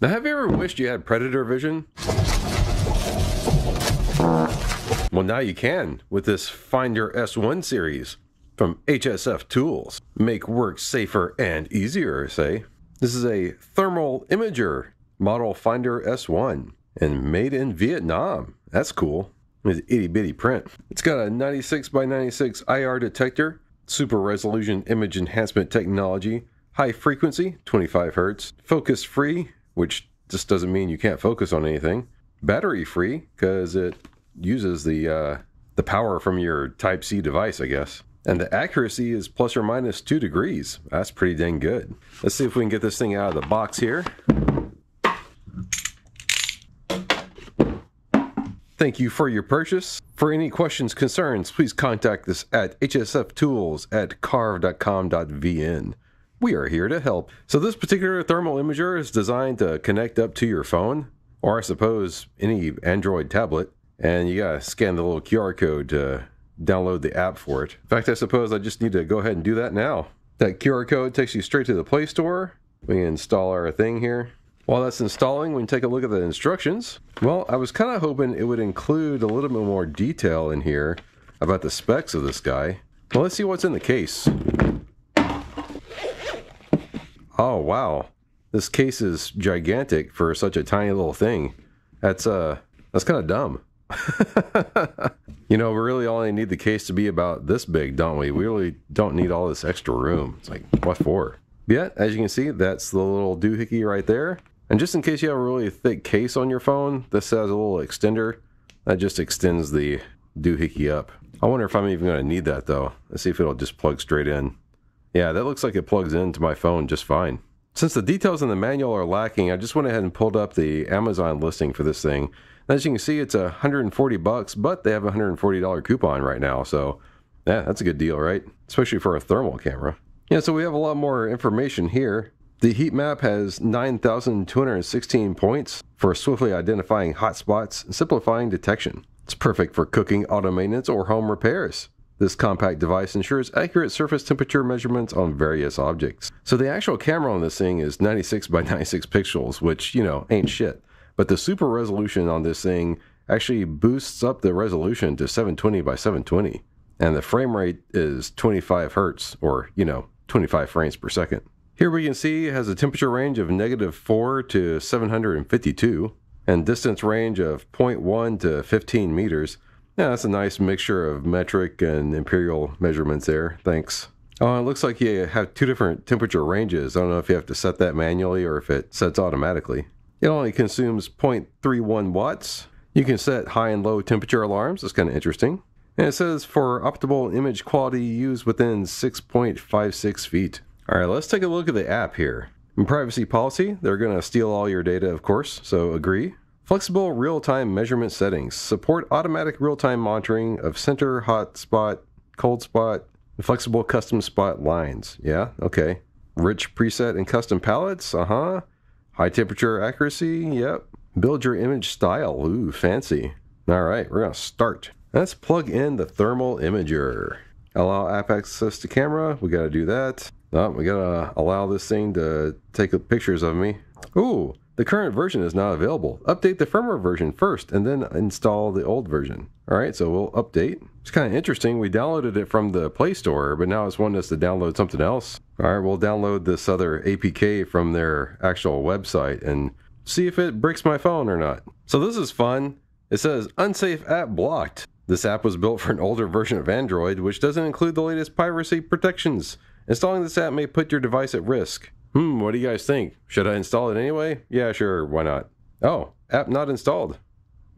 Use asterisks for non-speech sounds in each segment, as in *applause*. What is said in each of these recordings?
Now, have you ever wished you had predator vision? Well, now you can with this Finder S1 series from HSF Tools. Make work safer and easier, say. This is a thermal imager model Finder S1 and made in Vietnam. That's cool. With itty bitty print. It's got a 96 by 96 IR detector, super resolution image enhancement technology, high frequency, 25 hertz, focus free, which just doesn't mean you can't focus on anything, battery free because it uses the uh, the power from your Type C device, I guess. And the accuracy is plus or minus two degrees. That's pretty dang good. Let's see if we can get this thing out of the box here. Thank you for your purchase. For any questions, concerns, please contact us at hsftools at carve.com.vn. We are here to help. So, this particular thermal imager is designed to connect up to your phone, or I suppose any Android tablet, and you gotta scan the little QR code to download the app for it. In fact, I suppose I just need to go ahead and do that now. That QR code takes you straight to the Play Store. We install our thing here. While that's installing, we can take a look at the instructions. Well, I was kind of hoping it would include a little bit more detail in here about the specs of this guy. Well, let's see what's in the case. Oh, wow. This case is gigantic for such a tiny little thing. That's uh that's kind of dumb. *laughs* you know, we really only need the case to be about this big, don't we? We really don't need all this extra room. It's like, what for? Yeah, as you can see, that's the little doohickey right there. And just in case you have a really thick case on your phone, this has a little extender that just extends the doohickey up. I wonder if I'm even going to need that though. Let's see if it'll just plug straight in. Yeah, that looks like it plugs into my phone just fine. Since the details in the manual are lacking, I just went ahead and pulled up the Amazon listing for this thing. As you can see, it's 140 bucks, but they have a $140 coupon right now. So, yeah, that's a good deal, right? Especially for a thermal camera. Yeah, so we have a lot more information here. The heat map has 9,216 points for swiftly identifying hotspots and simplifying detection. It's perfect for cooking, auto maintenance, or home repairs. This compact device ensures accurate surface temperature measurements on various objects. So the actual camera on this thing is 96 by 96 pixels, which, you know, ain't shit. But the super resolution on this thing actually boosts up the resolution to 720 by 720. And the frame rate is 25 hertz, or, you know, 25 frames per second. Here we can see it has a temperature range of negative 4 to 752 and distance range of 0.1 to 15 meters. Yeah, that's a nice mixture of metric and imperial measurements there. Thanks. Oh, it looks like you have two different temperature ranges. I don't know if you have to set that manually or if it sets automatically. It only consumes 0.31 watts. You can set high and low temperature alarms. That's kind of interesting. And it says for optimal image quality use within 6.56 feet. All right, let's take a look at the app here. In privacy policy, they're going to steal all your data, of course, so agree. Flexible real time measurement settings support automatic real time monitoring of center, hot spot, cold spot, flexible custom spot lines. Yeah, okay. Rich preset and custom palettes. Uh huh. High temperature accuracy. Yep. Build your image style. Ooh, fancy. All right, we're to start. Let's plug in the thermal imager. Allow app access to camera. We got to do that. Oh, we gotta allow this thing to take pictures of me. Ooh, the current version is not available. Update the firmware version first and then install the old version. All right, so we'll update. It's kind of interesting. We downloaded it from the Play Store, but now it's wanting us to download something else. All right, we'll download this other APK from their actual website and see if it breaks my phone or not. So this is fun. It says unsafe app blocked. This app was built for an older version of Android, which doesn't include the latest piracy protections. Installing this app may put your device at risk. Hmm, what do you guys think? Should I install it anyway? Yeah, sure, why not? Oh, app not installed.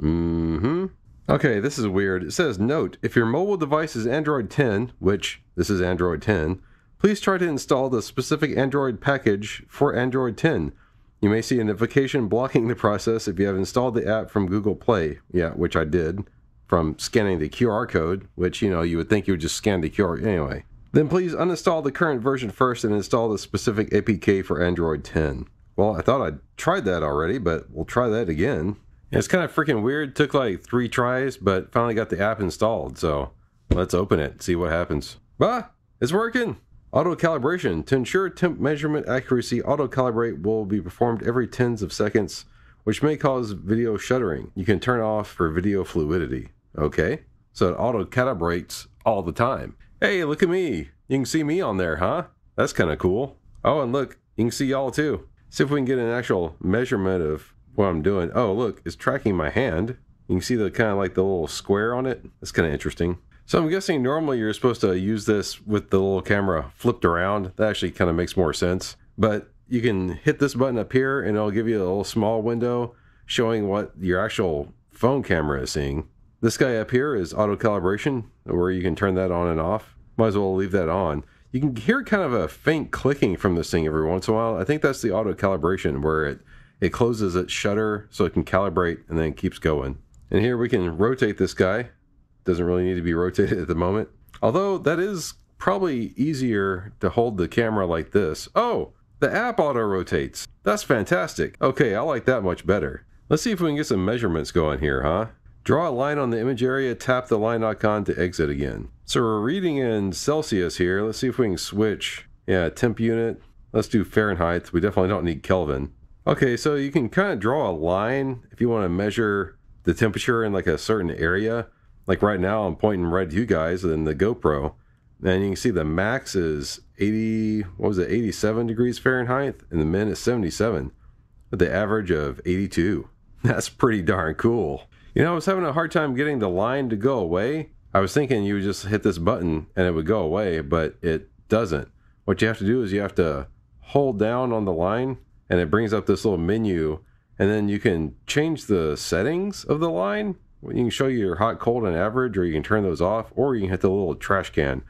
Mm hmm. Okay, this is weird. It says, note, if your mobile device is Android 10, which this is Android 10, please try to install the specific Android package for Android 10. You may see a notification blocking the process if you have installed the app from Google Play. Yeah, which I did. From scanning the QR code, which, you know, you would think you would just scan the QR anyway. Then please uninstall the current version first and install the specific APK for Android 10. Well, I thought I'd tried that already, but we'll try that again. it's kind of freaking weird. Took like three tries, but finally got the app installed. So let's open it, see what happens. Ah, it's working. Auto calibration. To ensure temp measurement accuracy, auto calibrate will be performed every tens of seconds, which may cause video shuttering. You can turn off for video fluidity. Okay? So it auto calibrates all the time. Hey, look at me. You can see me on there, huh? That's kind of cool. Oh, and look, you can see y'all too. See if we can get an actual measurement of what I'm doing. Oh, look, it's tracking my hand. You can see the kind of like the little square on it. That's kind of interesting. So I'm guessing normally you're supposed to use this with the little camera flipped around. That actually kind of makes more sense. But you can hit this button up here and it'll give you a little small window showing what your actual phone camera is seeing. This guy up here is auto calibration where you can turn that on and off. Might as well leave that on. You can hear kind of a faint clicking from this thing every once in a while. I think that's the auto calibration where it, it closes its shutter so it can calibrate and then it keeps going. And here we can rotate this guy doesn't really need to be rotated at the moment. Although that is probably easier to hold the camera like this. Oh, the app auto rotates. That's fantastic. Okay, I like that much better. Let's see if we can get some measurements going here, huh? Draw a line on the image area, tap the line icon to exit again. So we're reading in Celsius here. Let's see if we can switch. Yeah, temp unit. Let's do Fahrenheit. We definitely don't need Kelvin. Okay, so you can kind of draw a line if you want to measure the temperature in like a certain area like right now I'm pointing right at you guys in the GoPro and you can see the max is 80 what was it 87 degrees Fahrenheit and the min is 77 with the average of 82 *laughs* that's pretty darn cool you know I was having a hard time getting the line to go away I was thinking you would just hit this button and it would go away but it doesn't what you have to do is you have to hold down on the line and it brings up this little menu and then you can change the settings of the line you can show you your hot, cold, and average, or you can turn those off, or you can hit the little trash can,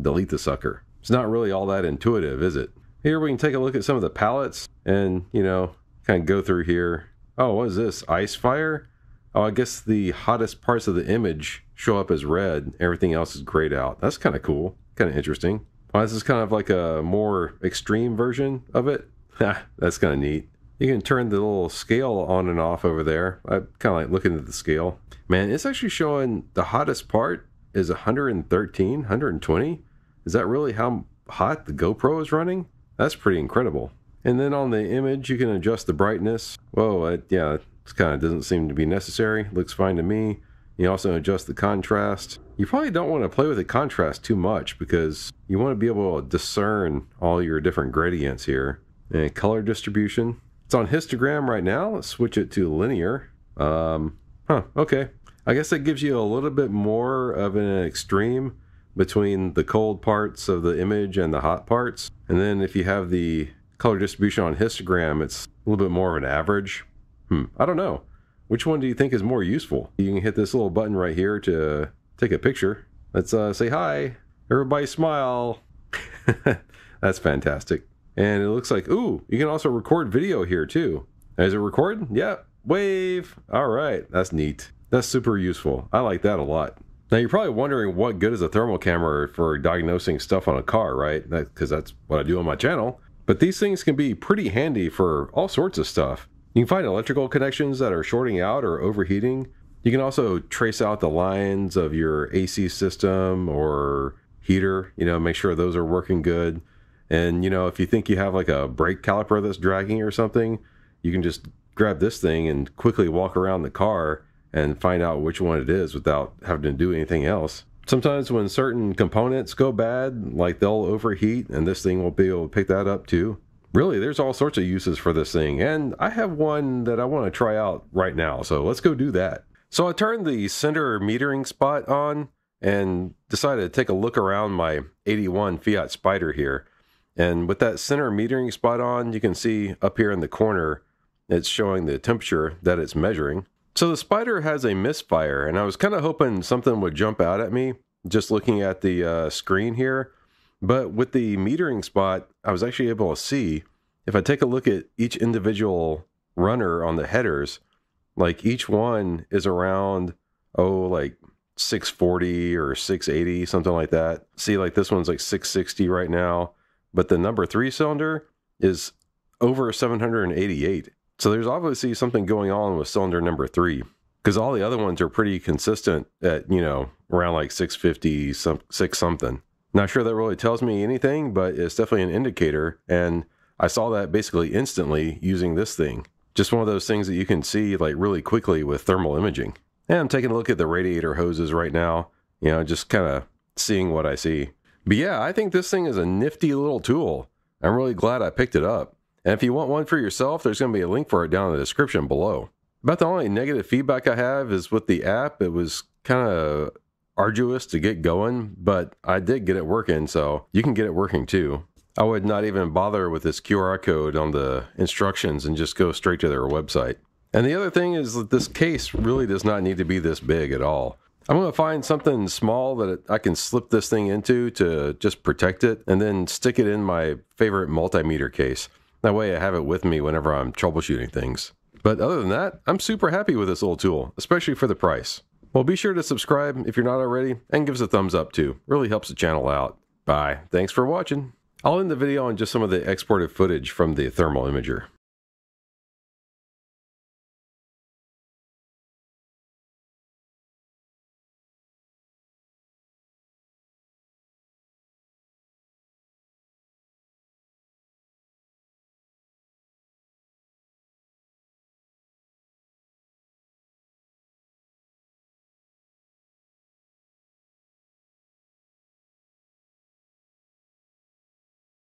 delete the sucker. It's not really all that intuitive, is it? Here we can take a look at some of the palettes and, you know, kind of go through here. Oh, what is this? Ice fire? Oh, I guess the hottest parts of the image show up as red. Everything else is grayed out. That's kind of cool. Kind of interesting. This is kind of like a more extreme version of it. *laughs* Ah, that's kind of neat. You can turn the little scale on and off over there. I kind of like looking at the scale. Man, it's actually showing the hottest part is 113, 120. Is that really how hot the GoPro is running? That's pretty incredible. And then on the image, you can adjust the brightness. Whoa, it, yeah, kind of doesn't seem to be necessary. Looks fine to me. You also adjust the contrast. You probably don't want to play with the contrast too much because you want to be able to discern all your different gradients here. And color distribution. It's on histogram right now. Let's switch it to linear. Um, huh, okay. I guess that gives you a little bit more of an extreme between the cold parts of the image and the hot parts. And then if you have the color distribution on histogram, it's a little bit more of an average. Hmm, I don't know. Which one do you think is more useful? You can hit this little button right here to take a picture. Let's uh, say hi. Everybody smile. *laughs* That's fantastic. And it looks like, ooh, you can also record video here too. Is it record? Yeah, wave. All right, that's neat. That's super useful. I like that a lot. Now you're probably wondering what good is a thermal camera for diagnosing stuff on a car, right? Because that, that's what I do on my channel. But these things can be pretty handy for all sorts of stuff. You can find electrical connections that are shorting out or overheating. You can also trace out the lines of your AC system or heater, you know, make sure those are working good. And you know, if you think you have like a brake caliper that's dragging or something, you can just grab this thing and quickly walk around the car and find out which one it is without having to do anything else. Sometimes when certain components go bad, like they'll overheat and this thing will be able to pick that up too. Really, there's all sorts of uses for this thing, and I have one that I want to try out right now, so let's go do that. So I turned the center metering spot on and decided to take a look around my 81 Fiat Spider here. And with that center metering spot on, you can see up here in the corner, it's showing the temperature that it's measuring. So the spider has a misfire, and I was kind of hoping something would jump out at me just looking at the uh, screen here. But with the metering spot, I was actually able to see if I take a look at each individual runner on the headers, like each one is around, oh, like 640 or 680, something like that. See, like this one's like 660 right now but the number three cylinder is over 788. So there's obviously something going on with cylinder number three because all the other ones are pretty consistent at, you know, around like 650, some, six something. Not sure that really tells me anything, but it's definitely an indicator. And I saw that basically instantly using this thing. Just one of those things that you can see like really quickly with thermal imaging. And I'm taking a look at the radiator hoses right now, you know, just kind of seeing what I see. But yeah, I think this thing is a nifty little tool. I'm really glad I picked it up. And if you want one for yourself, there's going to be a link for it down in the description below. About the only negative feedback I have is with the app. It was kind of arduous to get going, but I did get it working, so you can get it working too. I would not even bother with this QR code on the instructions and just go straight to their website. And the other thing is that this case really does not need to be this big at all. I'm going to find something small that I can slip this thing into to just protect it and then stick it in my favorite multimeter case. That way I have it with me whenever I'm troubleshooting things. But other than that, I'm super happy with this little tool, especially for the price. Well, be sure to subscribe if you're not already and give us a thumbs up too. Really helps the channel out. Bye. Thanks for watching. I'll end the video on just some of the exported footage from the thermal imager.